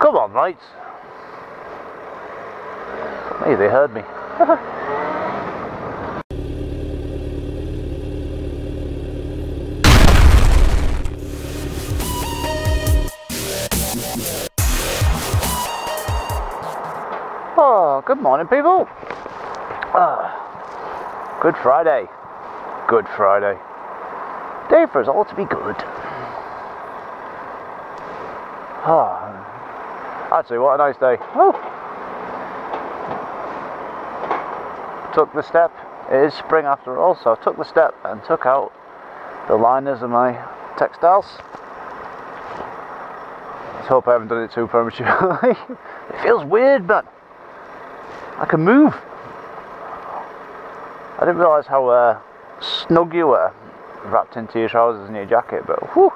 Come on, mates. Hey, they heard me. oh, good morning, people. Ah, good Friday. Good Friday. Day for us all to be good. Ah, actually, what a nice day. Oh. Took the step. It is spring after all, so I took the step and took out the liners of my textiles. Let's hope I haven't done it too prematurely. it feels weird, but I can move. I didn't realise how uh, snug you were wrapped into your trousers and your jacket, but whew,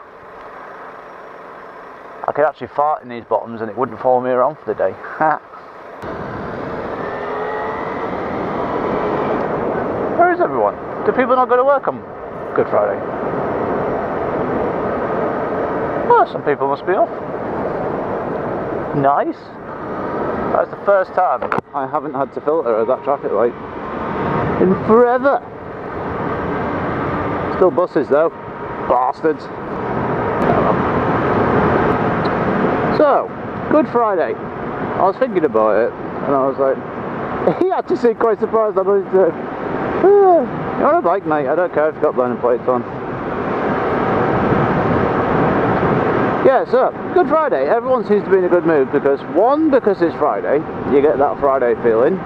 I could actually fart in these bottoms and it wouldn't follow me around for the day. Where is everyone? Do people not go to work on Good Friday? Well, some people must be off. Nice. That's the first time I haven't had to filter at that traffic light in forever. Still buses though. Bastards. So, Good Friday. I was thinking about it and I was like, he actually seemed quite surprised I to. Uh, you're on a bike, mate. I don't care if you've got blending plates on. Yeah, so, Good Friday. Everyone seems to be in a good mood because, one, because it's Friday, you get that Friday feeling,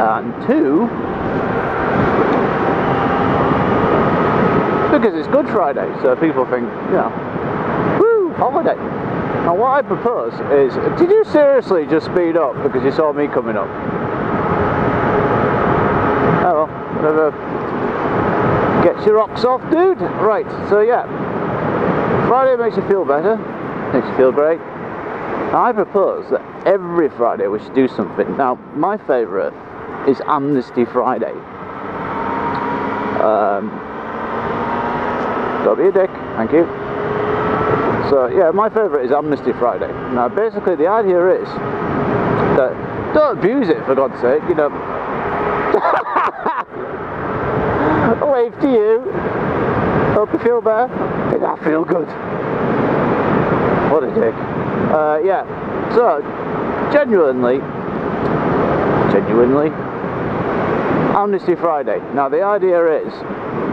and two, because it's Good Friday, so people think, you know, woo, holiday. And what I propose is, did you seriously just speed up because you saw me coming up? Oh well. Get your rocks off, dude. Right, so yeah. Friday makes you feel better, makes you feel great. I propose that every Friday we should do something. Now, my favourite is Amnesty Friday. Um, don't be a dick, thank you. So yeah, my favourite is Amnesty Friday. Now basically the idea is that don't abuse it for God's sake, you know. Wave to you. Hope you feel better. I feel good. What a dick. Uh, yeah. So genuinely, genuinely, Amnesty Friday. Now the idea is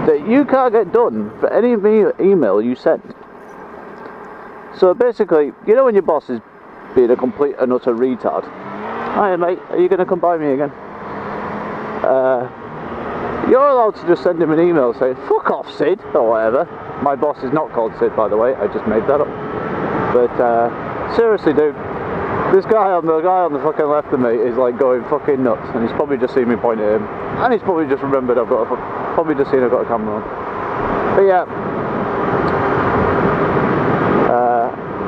that you can't get done for any email you send. So basically, you know when your boss is being a complete and utter retard? Hi mate, are you going to come by me again? Uh, you're allowed to just send him an email saying, fuck off Sid, or whatever. My boss is not called Sid by the way, I just made that up. But uh, seriously dude, this guy on the guy on the fucking left of me is like going fucking nuts and he's probably just seen me point at him. And he's probably just remembered I've got a, probably just seen I've got a camera on. But yeah,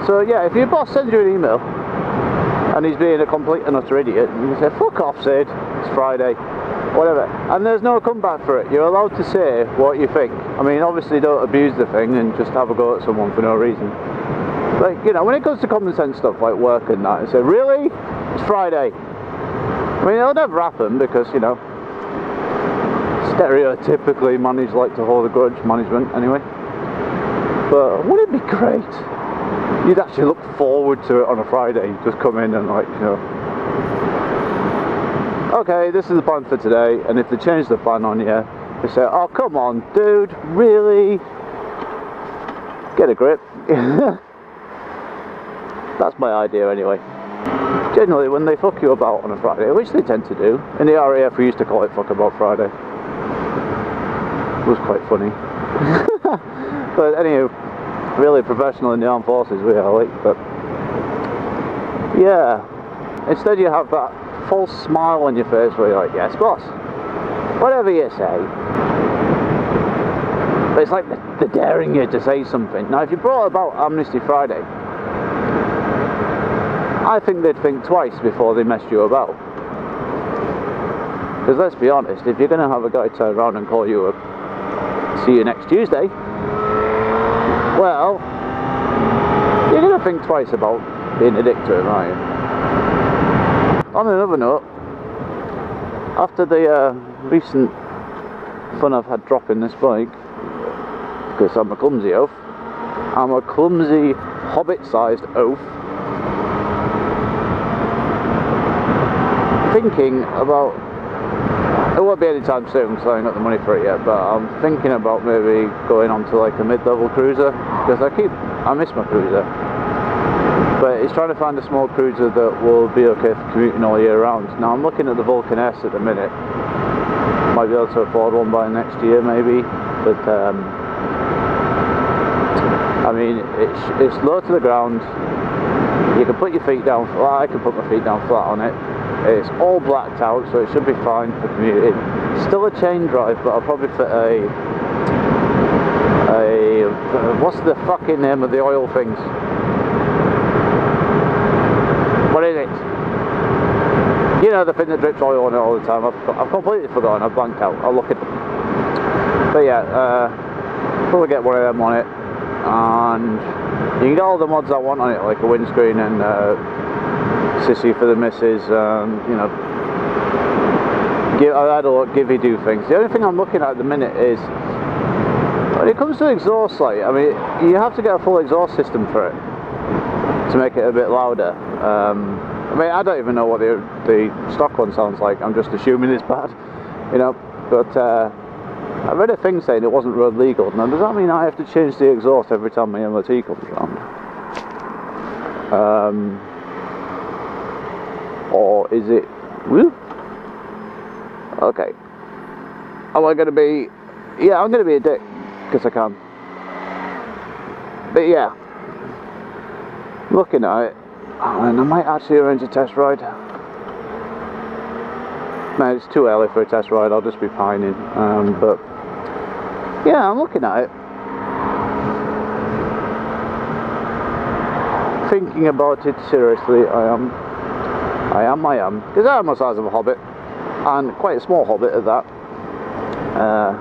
So yeah, if your boss sends you an email and he's being a complete and utter idiot, you can say, fuck off Sid, it's Friday, whatever. And there's no comeback for it. You're allowed to say what you think. I mean, obviously don't abuse the thing and just have a go at someone for no reason. Like, you know, when it comes to common sense stuff like work and that, I say, really? It's Friday. I mean, it'll never happen because, you know, stereotypically managed like to hold a grudge, management anyway. But wouldn't it be great you'd actually look forward to it on a Friday. You just come in and like, you know, okay, this is the plan for today. And if they change the plan on you, they say, oh, come on, dude, really? Get a grip. That's my idea anyway. Generally, when they fuck you about on a Friday, which they tend to do, in the RAF we used to call it fuck about Friday. It was quite funny. but anyway, really professional in the armed forces we are like but yeah. Instead you have that false smile on your face where you're like yes boss. Whatever you say. But it's like they're daring you to say something. Now if you brought about Amnesty Friday I think they'd think twice before they messed you about. Because let's be honest if you're going to have a guy turn around and call you see you next Tuesday well, you're going to think twice about being a dick to him, are you? On another note, after the uh, recent fun I've had dropping this bike, because I'm a clumsy oaf, I'm a clumsy hobbit-sized oaf, thinking about it won't be anytime soon because I ain't got the money for it yet but I'm thinking about maybe going on to like a mid-level cruiser because I keep I miss my cruiser. But it's trying to find a small cruiser that will be okay for commuting all year round. Now I'm looking at the Vulcan S at the minute. Might be able to afford one by next year maybe but um, I mean it's, it's low to the ground. You can put your feet down well I can put my feet down flat on it it's all blacked out, so it should be fine for commuting. Still a chain drive, but I'll probably fit a a what's the fucking name of the oil things? What is it? You know the thing that drips oil on it all the time. I've, I've completely forgotten. I've blanked out. I'll look at. But yeah, uh, probably get one of them on it, and you can get all the mods I want on it, like a windscreen and. Uh, sissy for the missus, um, you know, give, I had a lot give you do things. The only thing I'm looking at at the minute is, when it comes to exhaust light, I mean, you have to get a full exhaust system for it to make it a bit louder. Um, I mean, I don't even know what the, the stock one sounds like, I'm just assuming it's bad, you know, but uh, I read a thing saying it wasn't road legal. Now, does that mean I have to change the exhaust every time my MOT comes around? Um, or is it woo? Okay. Am I to be? Yeah, I'm going to be a dick because I can. But yeah, looking at it, oh, and I might actually arrange a test ride. Man, it's too early for a test ride. I'll just be pining. Um, but yeah, I'm looking at it. Thinking about it seriously, I am. I am, I am. Because I am the size of a hobbit, and quite a small hobbit at that. Uh,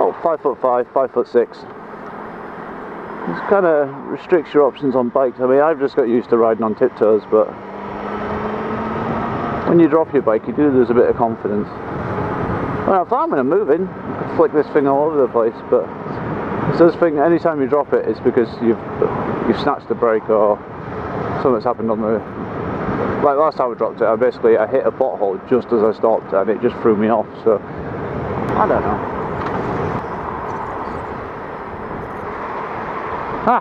oh, five foot five, five foot six. This kind of restricts your options on bikes. I mean, I've just got used to riding on tiptoes, but when you drop your bike, you do lose a bit of confidence. When I'm farming and moving, I can flick this thing all over the place, but so this thing, anytime you drop it, it's because you've you've snatched the brake or something's happened on the like last time I dropped it, I basically I hit a pothole just as I stopped and it just threw me off. So I don't know. Ha!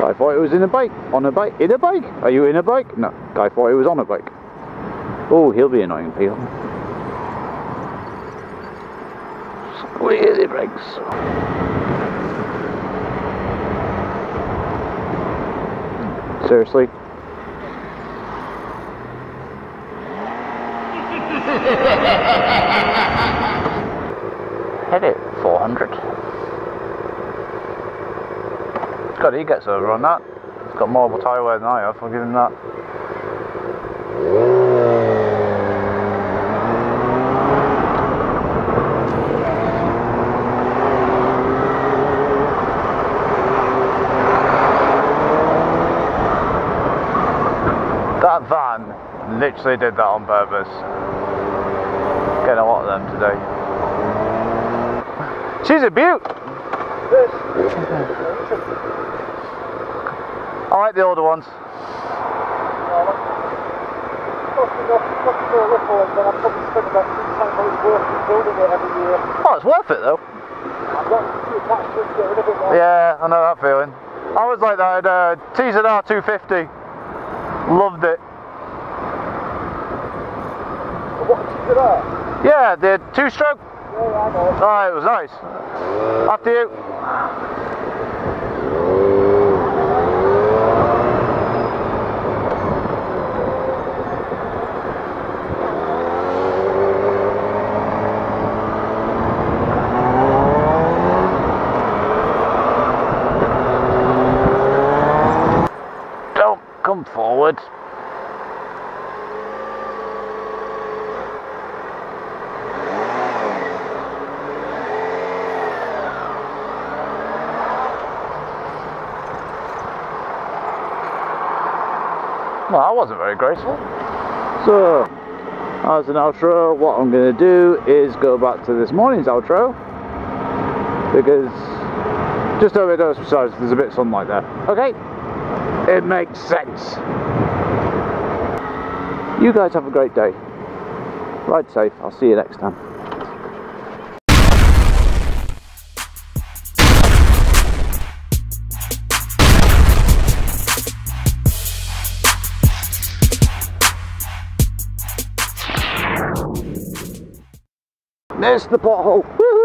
Guy thought it was in a bike. On a bike. In a bike? Are you in a bike? No. Guy thought it was on a bike. Oh, he'll be annoying people. Squeezy brakes. Seriously? Hit it, 400. God, he gets over on that. He's got more of a tyre wear than I have, I'll give him that. That van literally did that on purpose. Getting a lot of them today. She's a beaut. I like the older ones. Oh, it's worth it though. Yeah, I know that feeling. I was like that at uh, TZR 250. Loved it. Yeah, the two stroke. Yeah. Oh, it was nice. After you. Don't come forward. Well, that wasn't very graceful. So, as an outro, what I'm going to do is go back to this morning's outro because just over those besides there's a bit of sunlight there. Okay? It makes sense. You guys have a great day. Ride safe. I'll see you next time. Missed the pothole.